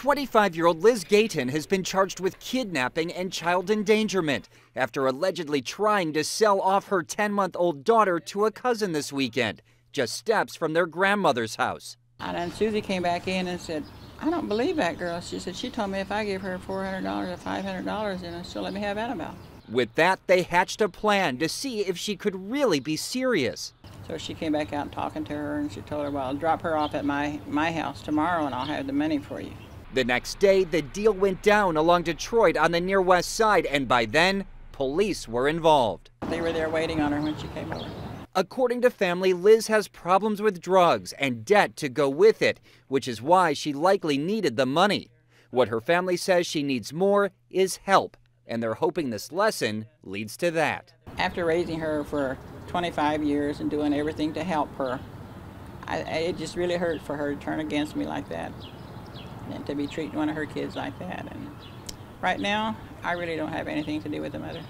25 year old Liz Gayton has been charged with kidnapping and child endangerment after allegedly trying to sell off her 10 month old daughter to a cousin this weekend, just steps from their grandmother's house. And then Susie came back in and said, I don't believe that girl. She said she told me if I give her $400 or $500, then she'll let me have Annabelle. With that, they hatched a plan to see if she could really be serious. So she came back out talking to her, and she told her, well, I'll drop her off at my, my house tomorrow, and I'll have the money for you. The next day, the deal went down along Detroit on the near west side, and by then, police were involved. They were there waiting on her when she came over. According to family, Liz has problems with drugs and debt to go with it, which is why she likely needed the money. What her family says she needs more is help, and they're hoping this lesson leads to that. After raising her for 25 years and doing everything to help her, I, it just really hurt for her to turn against me like that and to be treating one of her kids like that. And right now, I really don't have anything to do with the mother.